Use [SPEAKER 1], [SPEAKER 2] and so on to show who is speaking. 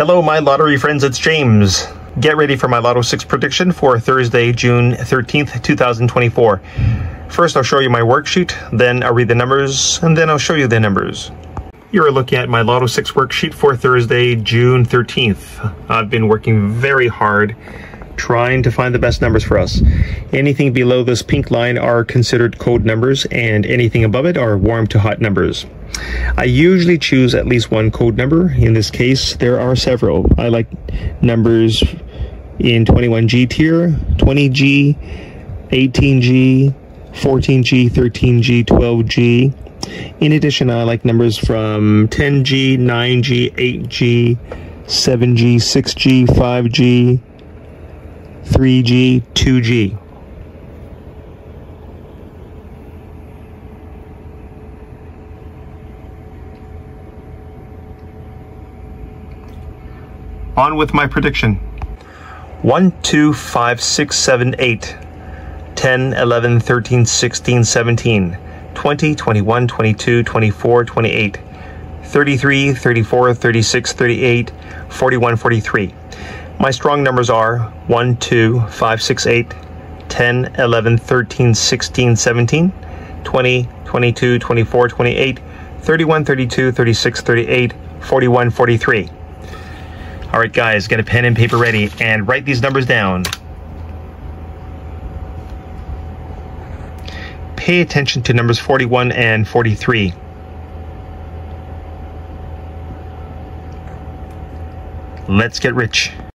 [SPEAKER 1] Hello, my lottery friends, it's James. Get ready for my Lotto 6 prediction for Thursday, June 13th, 2024. First, I'll show you my worksheet, then I'll read the numbers, and then I'll show you the numbers. You're looking at my Lotto 6 worksheet for Thursday, June 13th. I've been working very hard trying to find the best numbers for us. Anything below this pink line are considered cold numbers, and anything above it are warm to hot numbers. I usually choose at least one cold number. In this case, there are several. I like numbers in 21G tier, 20G, 18G, 14G, 13G, 12G. In addition, I like numbers from 10G, 9G, 8G, 7G, 6G, 5G, 3G, 2G. On with my prediction. 1, 2, 5, 6, 7, 8, 10, 11, 13, 16, 17, 20, 21, 22, 24, 28, 33, 34, 36, 38, 41, 43. My strong numbers are 1, 2, 5, 6, 8, 10, 11, 13, 16, 17, 20, 22, 24, 28, 31, 32, 36, 38, 41, 43. All right, guys, get a pen and paper ready and write these numbers down. Pay attention to numbers 41 and 43. Let's get rich.